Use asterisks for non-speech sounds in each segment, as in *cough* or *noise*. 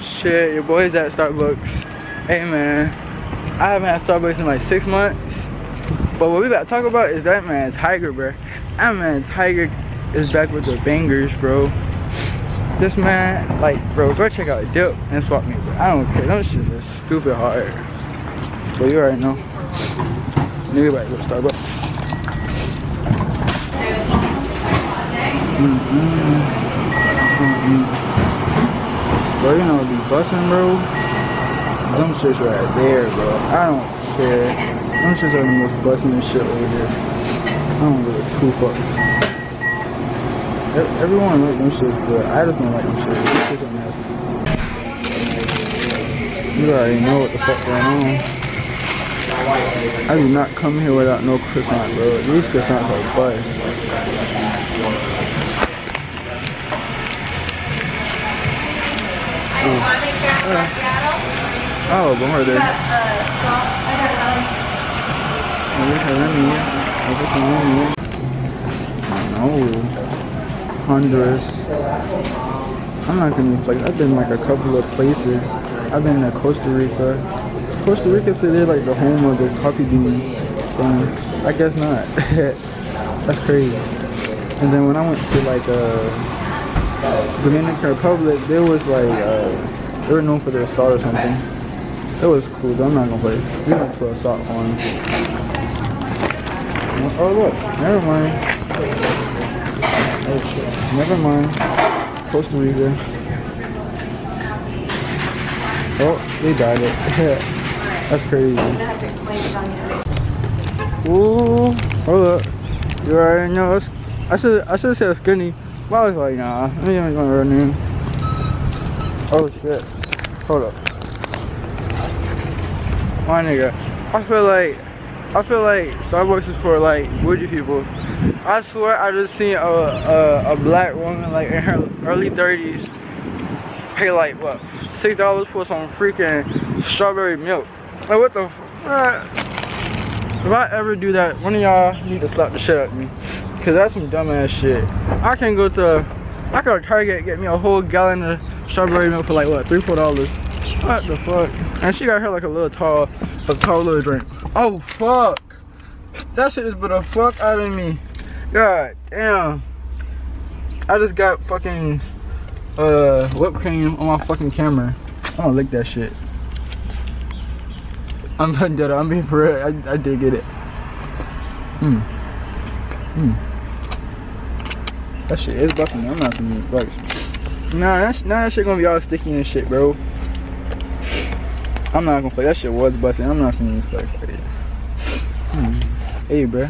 Shit, your boy's at Starbucks. Hey man, I haven't had Starbucks in like six months. But what we about to talk about is that man Tiger, bro. That man Tiger is back with the bangers, bro. This man, like, bro, go check out Dip and swap me, bro. I don't care. Those shits are stupid hard. But you already know. Nigga about to go to Starbucks. Mm -mm. Mm bro, you know, be busting, bro. Them shits right there, bro. I don't care. Them shits are the most busting shit over here. I don't give a two fucks. Everyone like them shits, but I just don't like them shits. These shits are nasty. You already know what the fuck going on. I do not come here without no croissant, bro. These croissants are bust. Oh, bon rồi đi. No. Honduras. I'm not gonna like I've been like a couple of places. I've been to Costa Rica. Costa Rica said they're like the home of the coffee bean. I guess not. *laughs* That's crazy. And then when I went to like uh Dominican Republic, there was like uh they were known for their salt or something. It was cool. I'm not gonna play. We went to a salt farm. Oh look, never mind. Oh never mind. Costa Rica. Oh, they died it. *laughs* That's crazy. Ooh, hold up. You already know. I should I should said skinny. I was like, nah, I'm even gonna run in. Oh shit. Hold up. My nigga. I feel like I feel like Starbucks is for like bougie people. I swear I just seen a, a, a black woman like in her early 30s pay like what six dollars for some freaking strawberry milk. Like what the If I ever do that, one of y'all need to slap the shit out of me. Cause that's some dumbass shit. I can go to I to Target get me a whole gallon of strawberry milk for like what, three, four dollars. What the fuck? And she got her like a little tall, a tall little drink. Oh fuck. That shit is but a fuck out of me. God damn. I just got fucking uh whipped cream on my fucking camera. I don't lick that shit. I'm dead. I'm being for real. I, I did get it. Hmm. Hmm. That shit is busting. I'm not gonna flex. Nah, that, nah, that shit gonna be all sticky and shit, bro. I'm not gonna flex. That shit was busting. I'm not gonna flex like. Hmm. Hey, bro.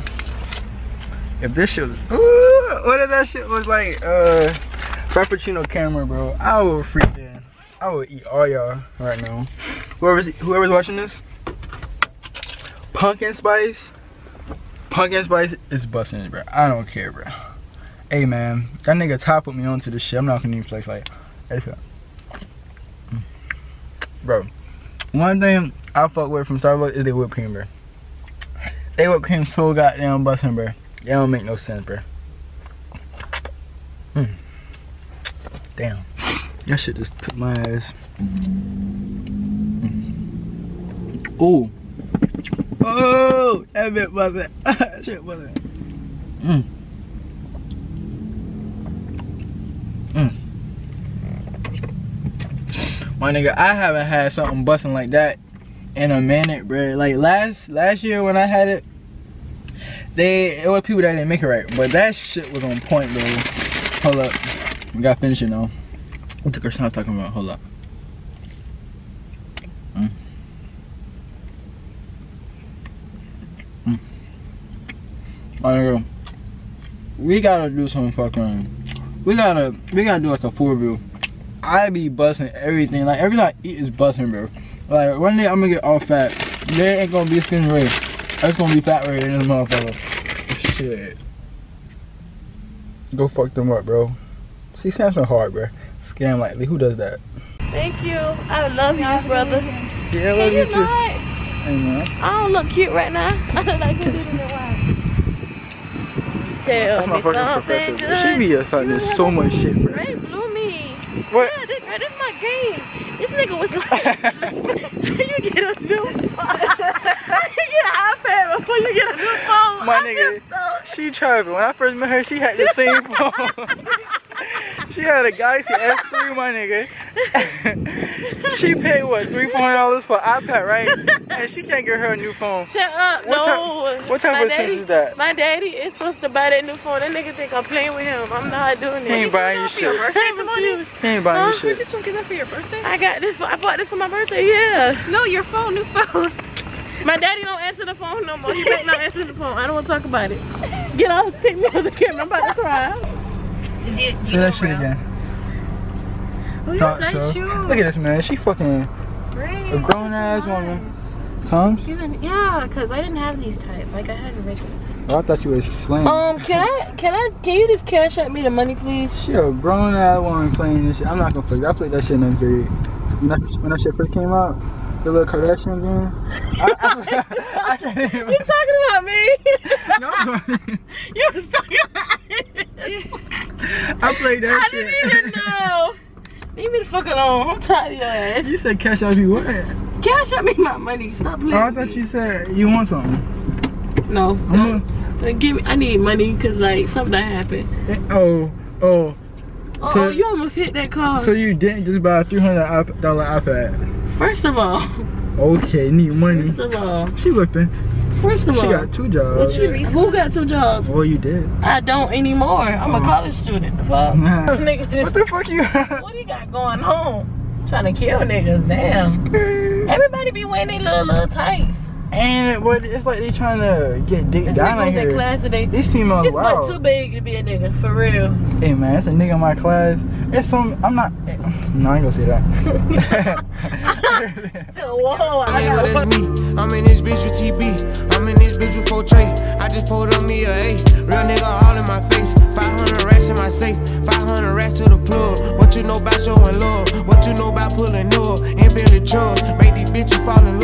If this shit was, ooh, what if that shit was like, uh, Frappuccino camera, bro? I would freaking, I would eat all y'all right now. Whoever's, whoever's watching this, pumpkin spice, pumpkin spice is busting, bro. I don't care, bro. Hey man, that nigga top put me onto this shit. I'm not gonna even flex like mm. Bro, one thing I fuck with from Starbucks is their whipped cream, bro. They whipped cream so goddamn busting, bro. That don't make no sense, bro. Mm. Damn. That shit just took my ass. Mm. Ooh. Oh, that bit wasn't. *laughs* shit wasn't. Mm. My nigga, I haven't had something busting like that in a minute, bro. Like last last year when I had it, they it was people that didn't make it right, but that shit was on point, bro. Hold up, we gotta finish it now. What the person I was talking about? Hold up. Mm. Mm. My nigga, we gotta do some fucking. We gotta we gotta do like a full review I be busting everything. Like everything I eat is busting, bro. Like one day I'm gonna get all fat. There ain't gonna be a skinny Ray. That's gonna be fat Ray in this motherfucker. Shit. Go fuck them up, bro. See, Samsung hard, bro. Scam lightly. Who does that? Thank you. I love you, brother. Yeah, I love you, you too. Hey. I don't look cute right now. I *laughs* look like who did it *laughs* Tell That's my fucking professor. She be assigning so much shit, bro. What? Yeah, Bro, this my game. This nigga was like, *laughs* you get a new phone. *laughs* you get an iPad before you get a new phone. My I nigga, so- she trapping. When I first met her, she had the same *laughs* phone. she had a Galaxy S3, my nigga. *laughs* she paid what, three, four hundred dollars for iPad, right? And she can't get her a new phone. Shut up. What no. type- what type My of sense is that? My daddy is supposed to buy that new phone. That nigga think I'm playing with him. I'm not doing He ain't buying you shit. birthday tomorrow? He ain't buying Huh? you shit. Just don't get that for your birthday? I got this. I bought this for my birthday. Yeah. No, your phone, new phone. My daddy don't answer the phone no more. He better not answer the phone. I don't want to talk about it. Get off, take me off the camera. I'm about to cry. Say that shit again. You Thought nice so. shoes. Look at this man. She fucking Great. a grown ass woman. Tom? Yeah, because I didn't have these type. Like, I had originals. Oh, I thought you was slaying. Um, can I, can I, can you just cash out me the money, please? She a grown ass woman playing this shit. I'm not gonna play. I played that shit in ninth grade. When that, when that shit first came out, the little Kardashian game. I, I, *laughs* I can't even. You talking about me? No, *laughs* you was talking about me. I played that I shit. I didn't even know. Leave me the fuck alone. I'm tired of your ass. You said cash out you what? Cash out me my money. Stop playing. Oh, I thought you said you want something. No. I'm no. So give me. I need money because like something happened. gonna, oh, oh. Oh, So- oh, you almost hit that car. So you didn't just buy a three hundred dollar iPad? first of all, Okay, need money. first of all, She whipping. First of She all. got two jobs. What you, who got two jobs? Well, you did. I don't anymore. I'm a Oh. college student. The fuck? Nah. *laughs* This nigga What the fuck you? *laughs* what he got going on? Trying to kill niggas. Damn. Everybody be wearing their little little tights. And what? It's like they trying to get dick This down nigga out was in here. class today. These females This butt too big to be a nigga, for real. Hey man, it's a nigga in my class. It's some. I'm not. No, I ain't gonna say that. *laughs* Whoa, I got that's me. I'm in this bitch with TB. I'm in this bitch with 4 Trey. I just pulled on me a A. Real nigga all in my face. 500 racks in my safe. 500 racks to the plug. What you know about showing love? What you know about pulling up? And building trucks. Make these bitches fall in